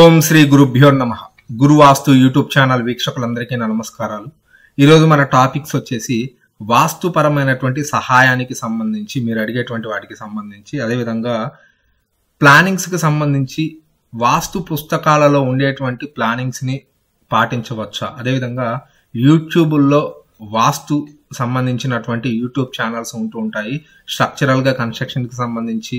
ఓం శ్రీ గురుభ్యో నమ. గురువాస్తు YouTube channel వీక్షకులందరికీ నా నమస్కారాలు. ఈరోజు మన టాపిక్స్ వచ్చేసి వాస్తుపరమైనటువంటి సహాయానికి సంబంధించి మీరు అడిగేటువంటి వాటికి సంబంధించి అదేవిధంగా ప్లానింగ్స్కి సంబంధించి వాస్తు పుస్తకాలలో ఉండేటువంటి ప్లానింగ్స్ని పాటించవచ్చా? అదేవిధంగా యూట్యూబుల్లో వాస్తు సంబంధించినటువంటి యూట్యూబ్ ఛానల్స్ ఉంటూ ఉంటాయి. స్ట్రక్చరల్గా కన్స్ట్రక్షన్కి సంబంధించి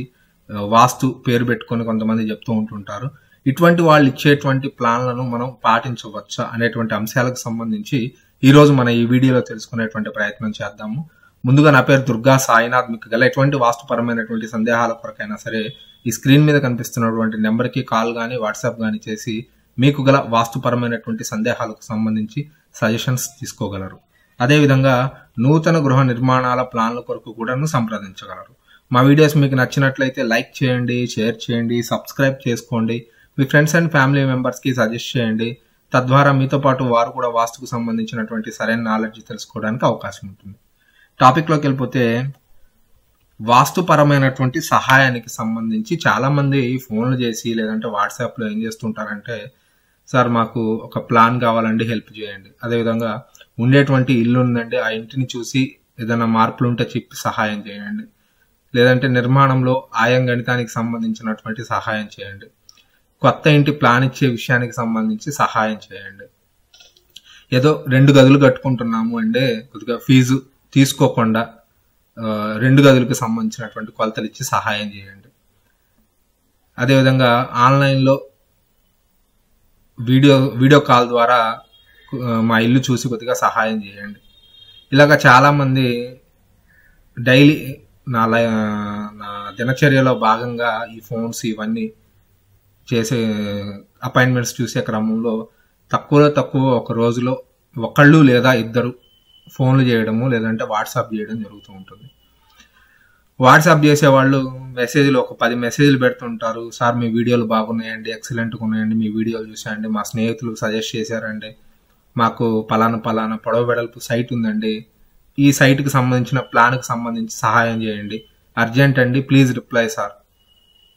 వాస్తు పేరు పెట్టుకొని కొంతమంది చెప్తూ ఉంటుంటారు. ఇటువంటి వాళ్ళు ఇచ్చేటువంటి ప్లాన్లను మనం పాటించవచ్చా అనేటువంటి అంశాలకు సంబంధించి ఈ రోజు మన ఈ వీడియోలో తెలుసుకునేటువంటి ప్రయత్నం చేద్దాము. ముందుగా నా పేరు దుర్గా సాయినాథ్ మీకు గల ఎటువంటి వాస్తుపరమైనటువంటి సందేహాల కొరకైనా సరే ఈ స్క్రీన్ మీద కనిపిస్తున్నటువంటి నెంబర్కి కాల్ కానీ వాట్సాప్ కానీ చేసి మీకు గల వాస్తుపరమైనటువంటి సందేహాలకు సంబంధించి సజెషన్స్ తీసుకోగలరు. అదేవిధంగా నూతన గృహ నిర్మాణాల ప్లాన్ల కొరకు కూడాను సంప్రదించగలరు. మా వీడియోస్ మీకు నచ్చినట్లయితే లైక్ చేయండి షేర్ చేయండి సబ్స్క్రైబ్ చేసుకోండి. మీ ఫ్రెండ్స్ అండ్ ఫ్యామిలీ మెంబర్స్కి సజెస్ట్ చేయండి. తద్వారా మీతో పాటు వారు కూడా వాస్తుకు సంబంధించినటువంటి సరైన నాలెడ్జ్ తెలుసుకోవడానికి అవకాశం ఉంటుంది. టాపిక్లోకి వెళ్ళిపోతే వాస్తుపరమైనటువంటి సహాయానికి సంబంధించి చాలామంది ఫోన్లు చేసి లేదంటే వాట్సాప్లో ఏం చేస్తుంటారంటే సార్ మాకు ఒక ప్లాన్ కావాలండి హెల్ప్ చేయండి. అదేవిధంగా ఉండేటువంటి ఇల్లు ఉందండి ఆ ఇంటిని చూసి ఏదైనా మార్పులు ఉంటే చెప్పి సహాయం చేయండి. లేదంటే నిర్మాణంలో ఆయం గణితానికి సంబంధించినటువంటి సహాయం చేయండి. కొత్త ఇంటి ప్లాన్ ఇచ్చే విషయానికి సంబంధించి సహాయం చేయండి. ఏదో రెండు గదులు కట్టుకుంటున్నాము అంటే కొద్దిగా ఫీజు తీసుకోకుండా రెండు గదులకు సంబంధించినటువంటి కొలతలు ఇచ్చి సహాయం చేయండి. అదేవిధంగా ఆన్లైన్లో వీడియో వీడియో కాల్ ద్వారా మా ఇల్లు చూసి కొద్దిగా సహాయం చేయండి. ఇలాగ చాలామంది డైలీ నా లై నా దినచర్యలో భాగంగా ఈ ఫోన్స్ ఇవన్నీ చేసే అపాయింట్మెంట్స్ చూసే క్రమంలో తక్కువలో తక్కువ ఒక రోజులో ఒకళ్ళు లేదా ఇద్దరు ఫోన్లు చేయడము లేదంటే వాట్సాప్ చేయడం జరుగుతూ ఉంటుంది. వాట్సాప్ చేసే వాళ్ళు మెసేజ్లు ఒక పది మెసేజ్లు పెడుతుంటారు. సార్ మీ వీడియోలు బాగున్నాయండి ఎక్సలెంట్గా ఉన్నాయండి మీ వీడియోలు చూసాయండి మా స్నేహితులు సజెస్ట్ చేశారండి మాకు పలానా పలానా పొడవ వెడల్పు సైట్ ఉందండి ఈ సైట్కి సంబంధించిన ప్లాన్కి సంబంధించి సహాయం చేయండి అర్జెంట్ అండి please reply sir.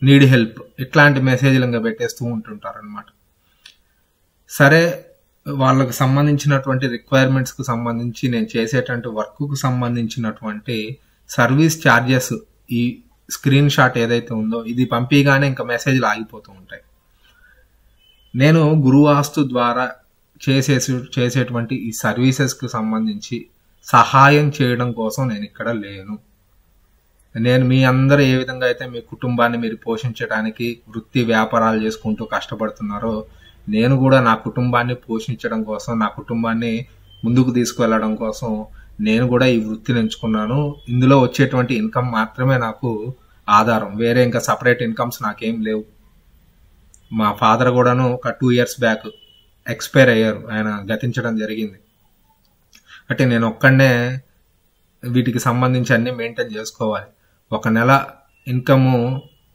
Need help ఇట్లాంటి మెసేజ్లు ఇంకా పెట్టేస్తూ ఉంటుంటారు అనమాట సరే వాళ్ళకు సంబంధించినటువంటి రిక్వైర్మెంట్స్కి సంబంధించి నేను చేసేటువంటి వర్క్కు సంబంధించినటువంటి సర్వీస్ ఛార్జెస్ ఈ స్క్రీన్ షాట్ ఏదైతే ఉందో ఇది పంపిగానే ఇంకా మెసేజ్లు ఆగిపోతూ ఉంటాయి. నేను గురువాస్తు ద్వారా చేసే చేసేటువంటి ఈ సర్వీసెస్కు సంబంధించి సహాయం చేయడం కోసం నేను ఇక్కడ లేను. నేను మీ అందరూ ఏ విధంగా అయితే మీ కుటుంబాన్ని మీరు పోషించడానికి వృత్తి వ్యాపారాలు చేసుకుంటూ కష్టపడుతున్నారో నేను కూడా నా కుటుంబాన్ని పోషించడం కోసం నా కుటుంబాన్ని ముందుకు తీసుకువెళ్ళడం కోసం నేను కూడా ఈ వృత్తిని ఎంచుకున్నాను. ఇందులో వచ్చేటువంటి ఇన్కమ్ మాత్రమే నాకు ఆధారం. వేరే ఇంకా సపరేట్ ఇన్కమ్స్ నాకేం లేవు. మా ఫాదర్ కూడాను ఒక టూ ఇయర్స్ బ్యాక్ ఎక్స్పైర్ అయ్యారు. ఆయన గతించడం జరిగింది. అంటే నేను ఒక్కడనే వీటికి సంబంధించి అన్ని మెయింటైన్ చేసుకోవాలి. ఒక నెల ఇన్కము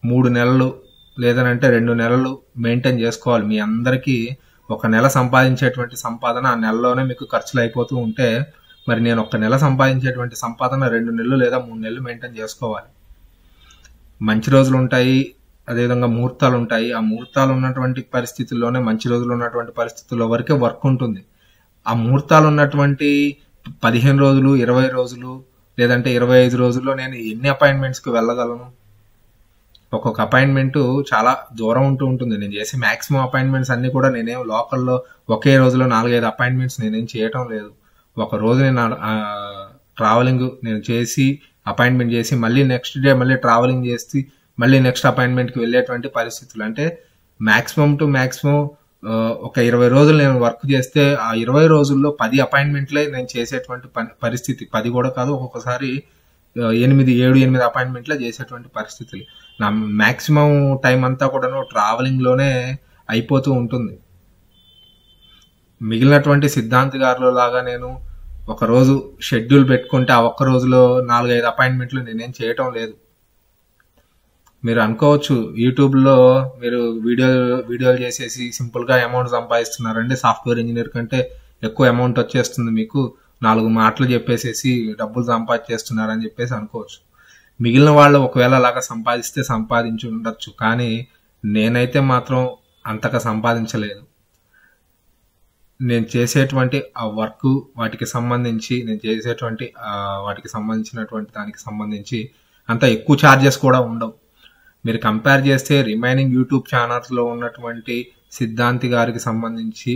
మూడు నెలలు లేదనంటే రెండు నెలలు మెయింటైన్ చేసుకోవాలి. మీ అందరికీ ఒక నెల సంపాదించేటువంటి సంపాదన ఆ నెలలోనే మీకు ఖర్చులు అయిపోతూ ఉంటే మరి నేను ఒక నెల సంపాదించేటువంటి సంపాదన రెండు నెలలు లేదా మూడు నెలలు మెయింటైన్ చేసుకోవాలి. మంచి రోజులు ఉంటాయి అదేవిధంగా ముహూర్తాలు ఉంటాయి. ఆ ముహూర్తాలు ఉన్నటువంటి పరిస్థితుల్లోనే మంచి రోజులు ఉన్నటువంటి పరిస్థితుల్లో వరకే వర్క్ ఉంటుంది. ఆ ముహూర్తాలు ఉన్నటువంటి పదిహేను రోజులు ఇరవై రోజులు లేదంటే ఇరవై ఐదు రోజుల్లో నేను ఎన్ని అపాయింట్మెంట్స్కి వెళ్ళగలను? ఒక్కొక్క అపాయింట్మెంట్ చాలా దూరం ఉంటూ ఉంటుంది. నేను చేసే మాక్సిమం అపాయింట్మెంట్స్ అన్ని కూడా నేనేం లోకల్లో ఒకే రోజులో నాలుగైదు అపాయింట్మెంట్స్ నేనేం చేయటం లేదు. ఒక రోజు నేను ట్రావెలింగ్ నేను చేసి అపాయింట్మెంట్ చేసి మళ్ళీ నెక్స్ట్ డే మళ్ళీ ట్రావెలింగ్ చేసి మళ్ళీ నెక్స్ట్ అపాయింట్మెంట్కి వెళ్ళేటువంటి పరిస్థితులు. అంటే మ్యాక్సిమం టు మ్యాక్సిమం ఒక ఇరవై రోజులు నేను వర్క్ చేస్తే ఆ ఇరవై రోజుల్లో పది అపాయింట్మెంట్లే నేను చేసేటువంటి పని- పరిస్థితి. పది కూడా కాదు ఒక్కొక్కసారి ఎనిమిది ఏడు ఎనిమిది అపాయింట్మెంట్లే చేసేటువంటి పరిస్థితులు. నా మ్యాక్సిమం టైం అంతా కూడాను ట్రావెలింగ్లోనే అయిపోతూ ఉంటుంది. మిగిలినటువంటి సిద్ధాంత్ గారిలో లాగా నేను ఒక రోజు షెడ్యూల్ పెట్టుకుంటే ఆ ఒక్క రోజులో నాలుగైదు అపాయింట్మెంట్లు నేనేం చేయటం లేదు. మీరు అనుకోవచ్చు యూట్యూబ్లో మీరు వీడియో వీడియోలు చేసేసి సింపుల్గా అమౌంట్ సంపాదిస్తున్నారండి సాఫ్ట్వేర్ ఇంజనీర్ కంటే ఎక్కువ అమౌంట్ వచ్చేస్తుంది మీకు. నాలుగు మాటలు చెప్పేసేసి డబ్బులు సంపాదించేస్తున్నారని చెప్పేసి అనుకోవచ్చు. మిగిలిన వాళ్ళు ఒకవేళ అలాగా సంపాదిస్తే సంపాదించి ఉండొచ్చు. కానీ నేనైతే మాత్రం అంతగా సంపాదించలేదు. నేను చేసేటువంటి ఆ వర్క్ వాటికి సంబంధించి నేను చేసేటువంటి వాటికి సంబంధించినటువంటి దానికి సంబంధించి అంత ఎక్కువ ఛార్జెస్ కూడా ఉండవు. మీరు కంపేర్ చేస్తే రిమైనింగ్ యూట్యూబ్ ఛానల్స్లో ఉన్నటువంటి సిద్ధాంతి గారికి సంబంధించి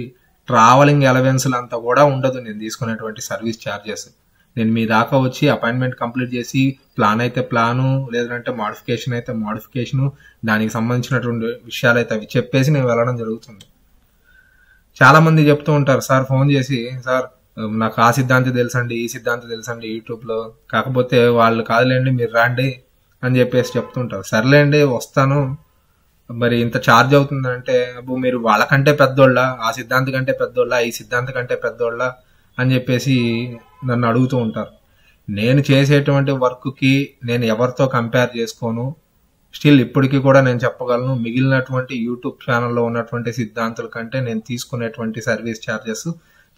ట్రావెలింగ్ అలవెన్స్లు అంతా కూడా ఉండదు నేను తీసుకునేటువంటి సర్వీస్ ఛార్జెస్ నేను మీ దాకా వచ్చి అపాయింట్మెంట్ కంప్లీట్ చేసి ప్లాన్ అయితే ప్లాను లేదంటే మాడిఫికేషన్ అయితే మాడిఫికేషను దానికి సంబంధించినటువంటి విషయాలు అయితే అవి చెప్పేసి నేను వెళ్ళడం జరుగుతుంది. చాలామంది చెప్తూ ఉంటారు సార్ ఫోన్ చేసి సార్ నాకు ఆ సిద్ధాంతి తెలుసండి ఈ సిద్ధాంతి తెలుసండి యూట్యూబ్లో. కాకపోతే వాళ్ళు కాదులేండి మీరు రాండి అని చెప్పేసి చెప్తుంటారు. సర్లేండి వస్తాను. మరి ఇంత ఛార్జ్ అవుతుందంటే అబ్బో మీరు వాళ్ళకంటే పెద్దోళ్ళ? ఆ సిద్ధాంతి కంటే పెద్దోళ్ళ? ఈ సిద్ధాంతి కంటే పెద్దోళ్ళ? అని చెప్పేసి నన్ను అడుగుతూ ఉంటారు. నేను చేసేటువంటి వర్క్కి నేను ఎవరితో కంపేర్ చేసుకోను? స్టిల్ ఇప్పటికీ కూడా నేను చెప్పగలను మిగిలినటువంటి యూట్యూబ్ ఛానల్లో ఉన్నటువంటి సిద్ధాంతుల కంటే నేను తీసుకునేటువంటి సర్వీస్ ఛార్జెస్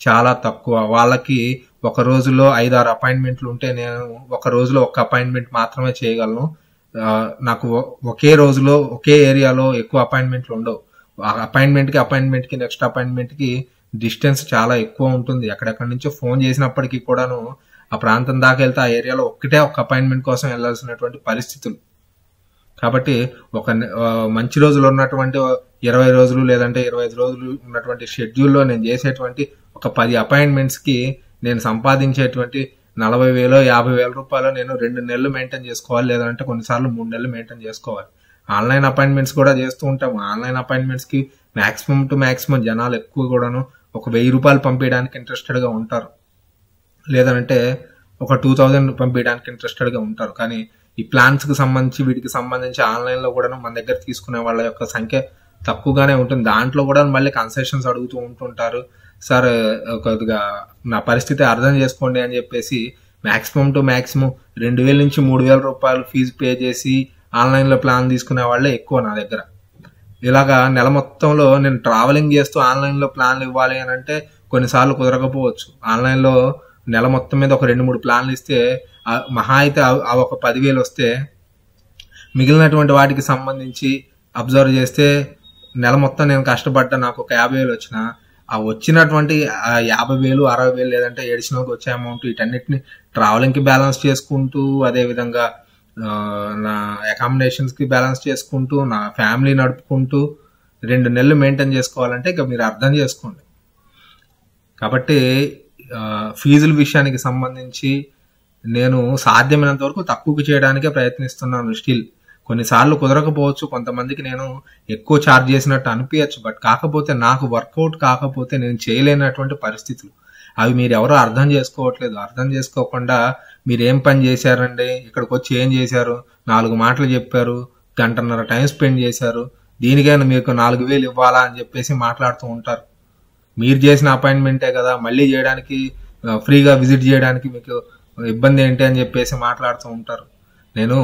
చాలా తక్కువ. వాళ్ళకి ఒక రోజులో ఐదారు అపాయింట్మెంట్లు ఉంటే నేను ఒక రోజులో ఒక అపాయింట్మెంట్ మాత్రమే చేయగలను. నాకు ఒకే రోజులో ఒకే ఏరియాలో ఎక్కువ అపాయింట్మెంట్లు ఉండవు. ఆ అపాయింట్మెంట్కి అపాయింట్మెంట్కి నెక్స్ట్ అపాయింట్మెంట్కి డిస్టెన్స్ చాలా ఎక్కువ ఉంటుంది. ఎక్కడెక్కడి నుంచో ఫోన్ చేసినప్పటికీ కూడాను ఆ ప్రాంతం దాకా వెళ్తే ఆ ఏరియాలో ఒక్కటే ఒక అపాయింట్మెంట్ కోసం వెళ్ళాల్సినటువంటి పరిస్థితులు. కాబట్టి ఒక మంచి రోజులు ఉన్నటువంటి ఇరవై రోజులు లేదంటే ఇరవై ఐదు రోజులు ఉన్నటువంటి షెడ్యూల్లో నేను చేసేటువంటి ఒక పది అపాయింట్మెంట్స్కి నేను సంపాదించేటువంటి నలభై వేలో యాభై వేల రూపాయలు నేను రెండు నెలలు మెయింటైన్ చేసుకోవాలి లేదంటే కొన్నిసార్లు మూడు నెలలు మెయింటైన్ చేసుకోవాలి. ఆన్లైన్ అపాయింట్మెంట్స్ కూడా చేస్తూ ఉంటాం. ఆన్లైన్ అపాయింట్మెంట్స్కి మ్యాక్సిమం టు మ్యాక్సిమం జనాలు ఎక్కువ కూడాను ఒక వెయ్యి రూపాయలు పంపించడానికి ఇంట్రెస్టెడ్గా ఉంటారు. లేదంటే ఒక టూ థౌజండ్ పంపించడానికి ఇంట్రెస్టెడ్గా ఉంటారు. కానీ ఈ ప్లాన్స్కి సంబంధించి వీటికి సంబంధించి ఆన్లైన్లో కూడాను కూడా మన దగ్గర తీసుకునే వాళ్ళ యొక్క సంఖ్య తక్కువగానే ఉంటుంది. దాంట్లో కూడా మళ్ళీ కన్సెషన్స్ అడుగుతూ ఉంటుంటారు. సార్ కొద్దిగా నా పరిస్థితి అర్థం చేసుకోండి అని చెప్పేసి మాక్సిమం టు మాక్సిమం రెండు వేల నుంచి మూడు వేల రూపాయలు ఫీజు పే చేసి ఆన్లైన్లో ప్లాన్ తీసుకునే వాళ్ళే ఎక్కువ నా దగ్గర. ఇలాగా నెల మొత్తంలో నేను ట్రావెలింగ్ చేస్తూ ఆన్లైన్లో ప్లాన్లు ఇవ్వాలి అని అంటే కొన్నిసార్లు కుదరకపోవచ్చు. ఆన్లైన్లో నెల మొత్తం మీద ఒక రెండు మూడు ప్లాన్లు ఇస్తే మహా అయితే ఆ- ఆ ఒక పదివేలు వస్తే మిగిలినటువంటి వాటికి సంబంధించి అబ్జర్వ్ చేస్తే నెల మొత్తం నేను కష్టపడ్డా నాకు ఒక యాభై వేలు వచ్చిన ఆ వచ్చినటువంటి యాభై వేలు అరవై వేలు లేదంటే ఎడిషనల్గా వచ్చే అమౌంట్ వీటన్నిటిని ట్రావెలింగ్కి బ్యాలెన్స్ చేసుకుంటూ అదే విధంగా నా అకామిడేషన్స్కి కి బ్యాలెన్స్ చేసుకుంటూ నా ఫ్యామిలీ నడుపుకుంటూ రెండు నెలలు మెయింటైన్ చేసుకోవాలంటే ఇక మీరు అర్థం చేసుకోండి. కాబట్టి ఫీజుల విషయానికి సంబంధించి నేను సాధ్యమైనంత వరకు తక్కువకి చేయడానికే ప్రయత్నిస్తున్నాను. స్టిల్ కొన్నిసార్లు కుదరకపోవచ్చు. కొంతమందికి నేను ఎక్కువ ఛార్జ్ చేసినట్టు అనిపించచ్చు బట్ కాకపోతే నాకు వర్కౌట్ కాకపోతే నేను చేయలేనటువంటి పరిస్థితులు. అవి మీరు ఎవరో అర్థం చేసుకోవట్లేదు. అర్థం చేసుకోకుండా మీరు ఏం పని చేశారండి? ఇక్కడికి వచ్చి ఏం చేశారు? నాలుగు మాటలు చెప్పారు. గంటన్నర టైం స్పెండ్ చేశారు. దీనికైనా మీకు నాలుగు వేలు ఇవ్వాలా అని చెప్పేసి మాట్లాడుతూ ఉంటారు. మీరు చేసిన అపాయింట్మెంటే కదా. మళ్ళీ చేయడానికి ఫ్రీగా విజిట్ చేయడానికి మీకు ఇబ్బంది ఏంటి అని చెప్పేసి మాట్లాడుతూ ఉంటారు. నేను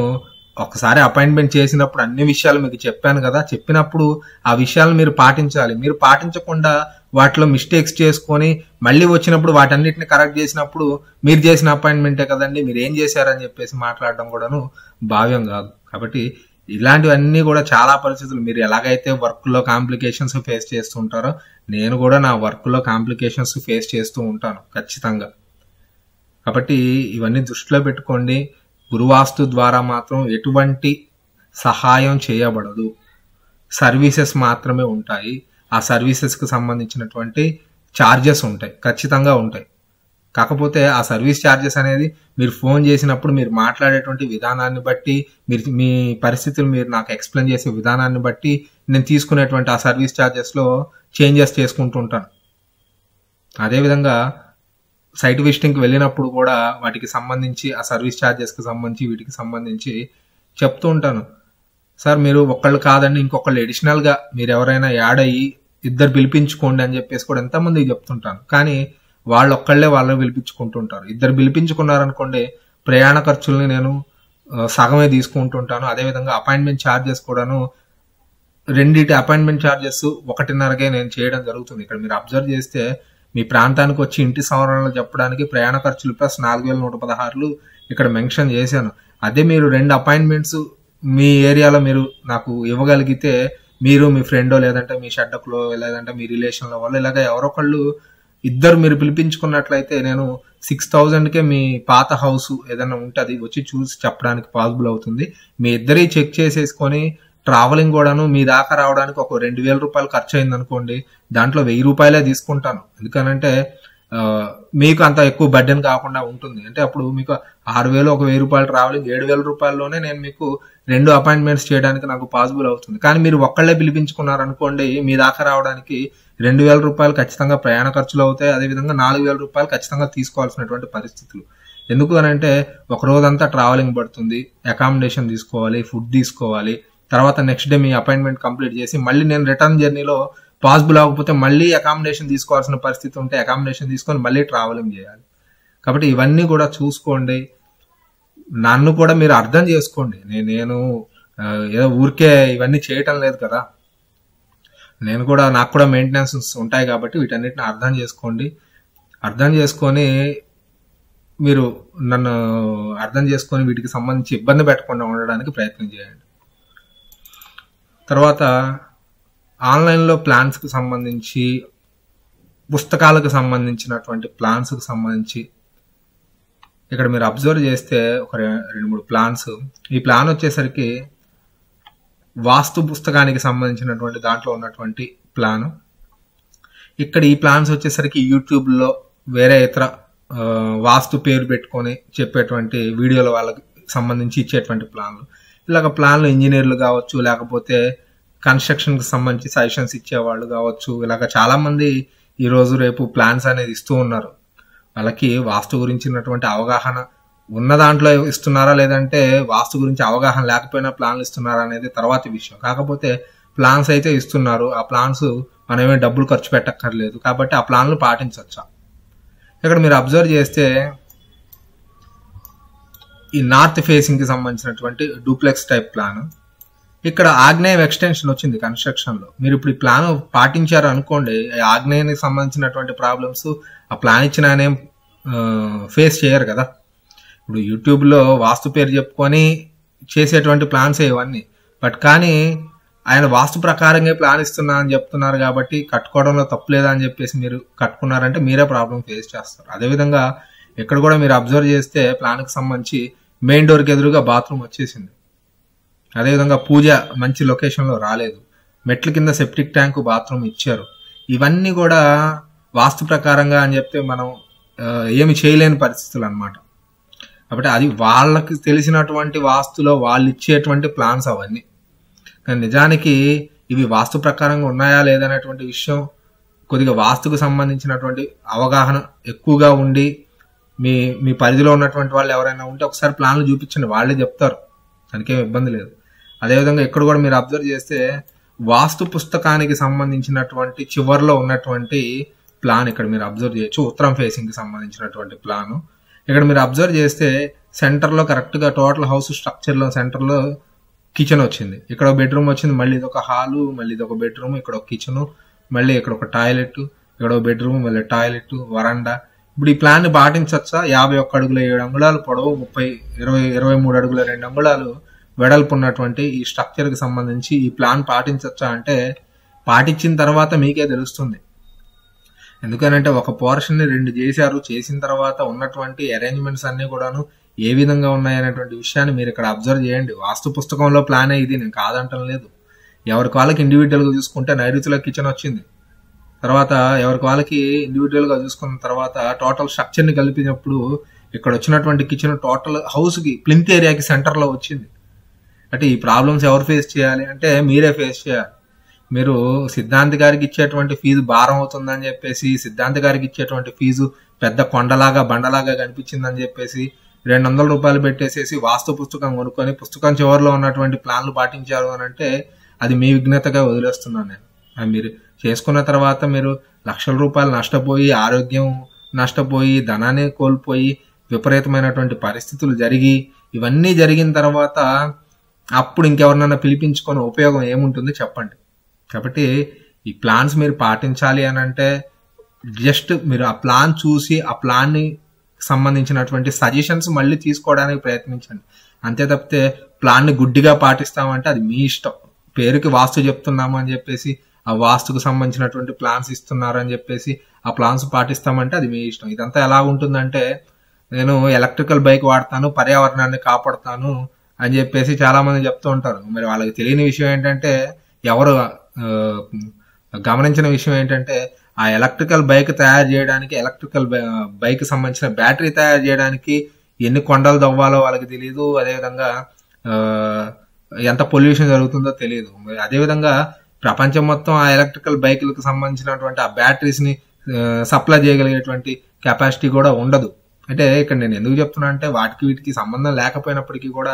ఒకసారి అపాయింట్మెంట్ చేసినప్పుడు అన్ని విషయాలు మీకు చెప్పాను కదా చెప్పినప్పుడు ఆ విషయాలు మీరు పాటించాలి. మీరు పాటించకుండా వాటిలో మిస్టేక్స్ చేసుకొని మళ్ళీ వచ్చినప్పుడు వాటన్నిటిని కరెక్ట్ చేసినప్పుడు మీరు చేసిన అపాయింట్మెంటే కదండి మీరు ఏం చేశారని చెప్పేసి మాట్లాడడం కూడాను భావ్యం కాదు. కాబట్టి ఇలాంటివన్నీ కూడా చాలా పరిస్థితులు. మీరు ఎలాగైతే వర్క్లో కాంప్లికేషన్స్ ఫేస్ చేస్తూ ఉంటారో నేను కూడా నా వర్క్లో కాంప్లికేషన్స్ ఫేస్ చేస్తూ ఉంటాను ఖచ్చితంగా. కాబట్టి ఇవన్నీ దృష్టిలో పెట్టుకోండి. గురువాస్తు ద్వారా మాత్రం ఎటువంటి సహాయం చేయబడదు. సర్వీసెస్ మాత్రమే ఉంటాయి. ఆ సర్వీసెస్కి సంబంధించినటువంటి ఛార్జెస్ ఉంటాయి. ఖచ్చితంగా ఉంటాయి. కాకపోతే ఆ సర్వీస్ ఛార్జెస్ అనేది మీరు ఫోన్ చేసినప్పుడు మీరు మాట్లాడేటువంటి విధానాన్ని బట్టి మీరు మీ పరిస్థితులు మీరు నాకు ఎక్స్ప్లెయిన్ చేసే విధానాన్ని బట్టి నేను తీసుకునేటువంటి ఆ సర్వీస్ ఛార్జెస్లో చేంజెస్ చేసుకుంటూ ఉంటాను. అదేవిధంగా సైట్ విజిటింగ్కి వెళ్ళినప్పుడు కూడా వాటికి సంబంధించి ఆ సర్వీస్ ఛార్జెస్కి సంబంధించి వీటికి సంబంధించి చెప్తూ ఉంటాను. సార్ మీరు ఒక్కళ్ళు కాదండి ఇంకొకళ్ళు అడిషనల్గా మీరు ఎవరైనా యాడ్ అయ్యి ఇద్దరు పిలిపించుకోండి అని చెప్పేసి కూడా ఎంతమందికి చెప్తుంటాను. కానీ వాళ్ళు ఒక్కళ్ళే వాళ్ళని పిలిపించుకుంటుంటారు ఇద్దరు పిలిపించుకున్నారనుకోండి ప్రయాణ ఖర్చుల్ని నేను సగమే తీసుకుంటుంటాను అదేవిధంగా అపాయింట్మెంట్ ఛార్జెస్ కూడాను రెండిటి అపాయింట్మెంట్ ఛార్జెస్ ఒకటిన్నరకే నేను చేయడం జరుగుతుంది. ఇక్కడ మీరు అబ్జర్వ్ చేస్తే మీ ప్రాంతానికి వచ్చి ఇంటి సవరణలు చెప్పడానికి ప్రయాణ ఖర్చులు ప్లస్ నాలుగు వేల నూట పదహారులు ఇక్కడ మెన్షన్ చేశాను. అదే మీరు రెండు అపాయింట్మెంట్స్ మీ ఏరియాలో మీరు నాకు ఇవ్వగలిగితే మీరు మీ ఫ్రెండో లేదంటే మీ షడ్డకులో లేదంటే మీ రిలేషన్లో వాళ్ళు ఇలాగ ఎవరొకళ్ళు ఇద్దరు మీరు పిలిపించుకున్నట్లయితే నేను సిక్స్ థౌజండ్కే మీ పాత హౌస్ ఏదైనా ఉంటుంది వచ్చి చూసి చెప్పడానికి పాసిబుల్ అవుతుంది. మీ ఇద్దరి చెక్ చేసేసుకొని ట్రావెలింగ్ కూడాను మీ దాకా రావడానికి ఒక రెండు వేల రూపాయలు ఖర్చు అయింది అనుకోండి దాంట్లో వెయ్యి రూపాయలే తీసుకుంటాను. ఎందుకనంటే మీకు అంత ఎక్కువ బడ్డెన్ కాకుండా ఉంటుంది. అంటే అప్పుడు మీకు ఆరు వేలు ఒక వెయ్యి రూపాయలు ట్రావెలింగ్ ఏడు వేల రూపాయల్లోనే నేను మీకు రెండు అపాయింట్మెంట్స్ చేయడానికి నాకు పాసిబుల్ అవుతుంది. కానీ మీరు ఒక్కళ్ళే పిలిపించుకున్నారనుకోండి మీ దాకా రావడానికి రెండు వేల రూపాయలు ఖచ్చితంగా ప్రయాణ ఖర్చులు అవుతాయి. అదేవిధంగా నాలుగు వేల రూపాయలు ఖచ్చితంగా తీసుకోవాల్సినటువంటి పరిస్థితులు. ఎందుకు అని అంటే ఒక రోజంతా ట్రావెలింగ్ పడుతుంది. అకామిడేషన్ తీసుకోవాలి ఫుడ్ తీసుకోవాలి. తర్వాత నెక్స్ట్ డే మీ అపాయింట్మెంట్ కంప్లీట్ చేసి మళ్ళీ నేను రిటర్న్ జర్నీలో పాసిబుల్ అవ్వకపోతే మళ్ళీ అకామిడేషన్ తీసుకోవాల్సిన పరిస్థితి ఉంటే అకామిడేషన్ తీసుకొని మళ్ళీ ట్రావెలింగ్ చేయాలి. కాబట్టి ఇవన్నీ కూడా చూసుకోండి. నన్ను కూడా మీరు అర్థం చేసుకోండి. నేను నేను ఏదో ఊరికే ఇవన్నీ చేయటం లేదు కదా. నేను కూడా నాకు కూడా మెయింటెనెన్స్ ఉంటాయి కాబట్టి వీటన్నిటిని అర్థం చేసుకోండి. అర్థం చేసుకొని మీరు నన్ను అర్థం చేసుకొని వీటికి సంబంధించి ఇబ్బంది పెట్టకుండా ఉండడానికి ప్రయత్నం చేయండి. తర్వాత ఆన్లైన్లో ప్లాన్స్కి సంబంధించి పుస్తకాలకు సంబంధించినటువంటి ప్లాన్స్కి సంబంధించి ఇక్కడ మీరు అబ్జర్వ్ చేస్తే ఒక రెండు మూడు ప్లాన్స్. ఈ ప్లాన్ వచ్చేసరికి వాస్తు పుస్తకానికి సంబంధించినటువంటి దాంట్లో ఉన్నటువంటి ప్లాన్. ఇక్కడ ఈ ప్లాన్స్ వచ్చేసరికి యూట్యూబ్లో వేరే ఇతర వాస్తు పేరు పెట్టుకొని చెప్పేటువంటి వీడియోల వాళ్ళకి సంబంధించి ఇచ్చేటువంటి ప్లాన్లు. ఇలాగ ప్లాన్లు ఇంజనీర్లు కావచ్చు లేకపోతే కన్స్ట్రక్షన్కి సంబంధించి సజెషన్స్ ఇచ్చేవాళ్ళు కావచ్చు ఇలాగ చాలా మంది ఈ రోజు రేపు ప్లాన్స్ అనేది ఇస్తూ ఉన్నారు. వాళ్ళకి వాస్తు గురించినటువంటి అవగాహన ఉన్న దాంట్లో ఇస్తున్నారా లేదంటే వాస్తు గురించి అవగాహన లేకపోయినా ప్లాన్లు ఇస్తున్నారా అనేది తర్వాత విషయం. కాకపోతే ప్లాన్స్ అయితే ఇస్తున్నారు. ఆ ప్లాన్స్ మనమే డబ్బులు ఖర్చు పెట్టక్కర్లేదు. కాబట్టి ఆ ప్లాన్లు పాటించవచ్చా ఇక్కడ మీరు అబ్జర్వ్ చేస్తే ఈ నార్త్ ఫేసింగ్కి సంబంధించినటువంటి డూప్లెక్స్ టైప్ ప్లాన్. ఇక్కడ ఆగ్నేయ ఎక్స్టెన్షన్ వచ్చింది కన్స్ట్రక్షన్లో. మీరు ఇప్పుడు ఈ ప్లాన్ పాటించారు అనుకోండి ఆగ్నేయానికి సంబంధించినటువంటి ప్రాబ్లమ్స్ ఆ ప్లాన్ ఇచ్చిన ఆయన ఫేస్ చేయరు కదా. ఇప్పుడు యూట్యూబ్లో వాస్తు పేరు చెప్పుకొని చేసేటువంటి ప్లాన్స్ ఇవన్నీ. బట్ కానీ ఆయన వాస్తు ప్రకారంగా ప్లాన్ ఇస్తున్నా అని చెప్తున్నారు కాబట్టి కట్టుకోవడంలో తప్పు లేదా అని చెప్పేసి మీరు కట్టుకున్నారంటే మీరే ప్రాబ్లం ఫేస్ చేస్తారు. అదేవిధంగా ఇక్కడ కూడా మీరు అబ్జర్వ్ చేస్తే ప్లాన్కి సంబంధించి మెయిన్ డోర్కి ఎదురుగా బాత్రూమ్ వచ్చేసింది. అదేవిధంగా పూజ మంచి లొకేషన్లో రాలేదు. మెట్ల కింద సెప్టిక్ ట్యాంక్ బాత్రూమ్ ఇచ్చారు. ఇవన్నీ కూడా వాస్తు ప్రకారంగా అని చెప్తే మనం ఏమి చేయలేని పరిస్థితులు అన్నమాట. కాబట్టి అది వాళ్ళకి తెలిసినటువంటి వాస్తులో వాళ్ళు ఇచ్చేటువంటి ప్లాన్స్ అవన్నీ. కానీ నిజానికి ఇవి వాస్తు ప్రకారంగా ఉన్నాయా లేదనేటువంటి విషయం కొద్దిగా వాస్తుకు సంబంధించినటువంటి అవగాహన ఎక్కువగా ఉండి మీ మీ పరిధిలో ఉన్నటువంటి వాళ్ళు ఎవరైనా ఉంటే ఒకసారి ప్లాన్లు చూపించండి. వాళ్ళే చెప్తారు. దానికేం ఇబ్బంది లేదు. అదేవిధంగా ఇక్కడ కూడా మీరు అబ్జర్వ్ చేస్తే వాస్తు పుస్తకానికి సంబంధించినటువంటి చివర్లో ఉన్నటువంటి ప్లాన్ ఇక్కడ మీరు అబ్జర్వ్ చేయొచ్చు. ఉత్తరం ఫేసింగ్కి సంబంధించినటువంటి ప్లాన్. ఇక్కడ మీరు అబ్జర్వ్ చేస్తే సెంటర్లో కరెక్ట్గా టోటల్ హౌస్ స్ట్రక్చర్లో సెంటర్లో కిచెన్ వచ్చింది. ఇక్కడ ఒక బెడ్రూమ్ వచ్చింది. మళ్ళీ ఇది ఒక హాలు మళ్ళీ ఇది ఒక బెడ్రూమ్ ఇక్కడ ఒక కిచెను మళ్ళీ ఇక్కడ ఒక టాయిలెట్ ఇక్కడ ఒక బెడ్రూమ్ మళ్ళీ టాయిలెట్ వరండా ఇప్పుడు ఈ ప్లాన్ పాటించవచ్చా? యాభై ఒక్క అడుగుల ఏడు అంగుళాలు పొడవు ముప్పై ఇరవై ఇరవై మూడు అడుగుల రెండు అంగుళాలు వెడల్పు ఉన్నటువంటి ఈ స్ట్రక్చర్కి సంబంధించి ఈ ప్లాన్ పాటించవచ్చా అంటే పాటించిన తర్వాత మీకే తెలుస్తుంది. ఎందుకనంటే ఒక పోర్షన్ని రెండు చేశారు చేసిన తర్వాత ఉన్నటువంటి అరేంజ్మెంట్స్ అన్ని కూడాను ఏ విధంగా ఉన్నాయనేటువంటి విషయాన్ని మీరు ఇక్కడ అబ్జర్వ్ చేయండి. వాస్తు పుస్తకంలో ప్లానే ఇది నేను కాదంటం లేదు. ఎవరికి వాళ్ళకి ఇండివిజువల్గా చూసుకుంటే నైరుతిలో కిచెన్ వచ్చింది. తర్వాత ఎవరికి వాళ్ళకి ఇండివిజువల్గా చూసుకున్న తర్వాత టోటల్ స్ట్రక్చర్ని కలిపినప్పుడు ఇక్కడ వచ్చినటువంటి కిచెన్ టోటల్ హౌస్కి ప్లింత్ ఏరియాకి సెంటర్లో వచ్చింది. అంటే ఈ ప్రాబ్లమ్స్ ఎవరు ఫేస్ చేయాలి అంటే మీరే ఫేస్ చేయాలి. మీరు సిద్ధాంత్ గారికి ఇచ్చేటువంటి ఫీజు భారం అవుతుందని చెప్పేసి సిద్ధాంత్ గారికి ఇచ్చేటువంటి ఫీజు పెద్ద కొండలాగా బండలాగా కనిపించిందని చెప్పేసి రెండు వందల రూపాయలు పెట్టేసేసి వాస్తు పుస్తకం కొనుక్కొని పుస్తకం చివరిలో ఉన్నటువంటి ప్లాన్లు పాటించారు అని అంటే అది మీ విఘ్నతగా వదిలేస్తున్నాను నేను. మీరు చేసుకున్న తర్వాత మీరు లక్షల రూపాయలు నష్టపోయి ఆరోగ్యం నష్టపోయి ధనాన్ని కోల్పోయి విపరీతమైనటువంటి పరిస్థితులు జరిగి ఇవన్నీ జరిగిన తర్వాత అప్పుడు ఇంకెవరినైనా పిలిపించుకొని ఉపయోగం ఏముంటుంది చెప్పండి. కాబట్టి ఈ ప్లాన్స్ మీరు పాటించాలి అని అంటే జస్ట్ మీరు ఆ ప్లాన్ చూసి ఆ ప్లాన్ని సంబంధించినటువంటి సజెషన్స్ మళ్ళీ తీసుకోవడానికి ప్రయత్నించండి. అంతే తప్పితే ప్లాన్ని గుడ్డిగా పాటిస్తామంటే అది మీ ఇష్టం. పేరుకి వాస్తు చెప్తున్నాము అని చెప్పేసి ఆ వాస్తుకు సంబంధించినటువంటి ప్లాన్స్ ఇస్తున్నారు అని చెప్పేసి ఆ ప్లాన్స్ పాటిస్తామంటే అది మీ ఇష్టం. ఇదంతా ఎలా ఉంటుందంటే నేను ఎలక్ట్రికల్ బైక్ వాడతాను పర్యావరణాన్ని కాపాడుతాను అని చెప్పేసి చాలా మంది చెప్తూ ఉంటారు. మరి వాళ్ళకి తెలియని విషయం ఏంటంటే ఎవరు గమనించిన విషయం ఏంటంటే ఆ ఎలక్ట్రికల్ బైక్ తయారు చేయడానికి ఎలక్ట్రికల్ బైక్ సంబంధించిన బ్యాటరీ తయారు చేయడానికి ఎన్ని కొండలు దవ్వాలో వాళ్ళకి తెలియదు అదేవిధంగా ఎంత పొల్యూషన్ జరుగుతుందో తెలియదు మరి అదేవిధంగా ప్రపంచం మొత్తం ఆ ఎలక్ట్రికల్ బైకులకు సంబంధించినటువంటి ఆ బ్యాటరీస్ని సప్లై చేయగలిగేటువంటి కెపాసిటీ కూడా ఉండదు. అంటే ఇక్కడ నేను ఎందుకు చెప్తున్నా అంటే వాటికి వీటికి సంబంధం లేకపోయినప్పటికీ కూడా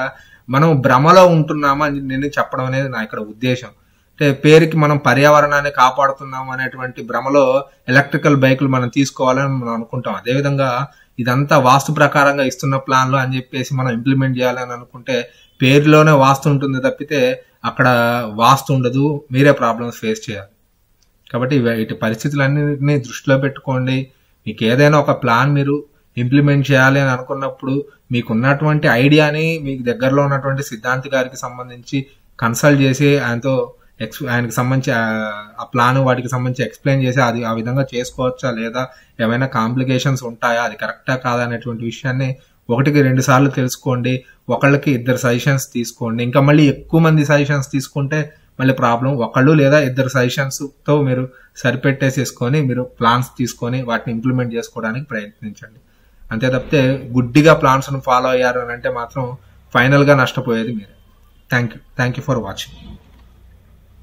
మనం భ్రమలో ఉంటున్నామా అని నేను చెప్పడం అనేది నా ఇక్కడ ఉద్దేశం. అంటే పేరుకి మనం పర్యావరణాన్ని కాపాడుతున్నాం అనేటువంటి భ్రమలో ఎలక్ట్రికల్ బైకులు మనం తీసుకోవాలని మనం అనుకుంటాం. అదేవిధంగా ఇదంతా వాస్తు ప్రకారంగా ఇస్తున్న ప్లాన్లు అని చెప్పేసి మనం ఇంప్లిమెంట్ చేయాలని అనుకుంటే పేరులోనే వాస్తు ఉంటుంది తప్పితే అక్కడ వాస్తు ఉండదు మీరే ప్రాబ్లమ్స్ ఫేస్ చేయాలి. కాబట్టి ఇటు పరిస్థితులన్నింటినీ దృష్టిలో పెట్టుకోండి. మీకు ఏదైనా ఒక ప్లాన్ మీరు ఇంప్లిమెంట్ చేయాలి అని అనుకున్నప్పుడు మీకు ఉన్నటువంటి ఐడియాని మీకు దగ్గరలో ఉన్నటువంటి సిద్ధాంతి గారికి సంబంధించి కన్సల్ట్ చేసి ఆయనతో ఎక్స్ ఆయనకి సంబంధించి ఆ- ఆ ప్లాన్ వాటికి సంబంధించి ఎక్స్ప్లెయిన్ చేసి అది ఆ విధంగా చేసుకోవచ్చా లేదా? ఏమైనా కాంప్లికేషన్స్ ఉంటాయా? అది కరెక్టా కాదా? అనేటువంటి విషయాన్ని ఒకటికి రెండు సార్లు తెలుసుకోండి ఒకళ్ళకి ఇద్దరు సజెషన్స్ తీసుకోండి. ఇంకా మళ్ళీ ఎక్కువ మంది సజెషన్స్ తీసుకుంటే మళ్ళీ ప్రాబ్లం ఒకళ్ళు లేదా ఇద్దరు సజెషన్స్తో మీరు సరిపెట్టేసేసుకొని మీరు ప్లాన్స్ తీసుకొని వాటిని ఇంప్లిమెంట్ చేసుకోవడానికి ప్రయత్నించండి. అంతే తప్పితే గుడ్డిగా ప్లాన్స్ను ఫాలో అయ్యారు అని అంటే మాత్రం ఫైనల్గా నష్టపోయేది మీరే. Thank you thank you for watching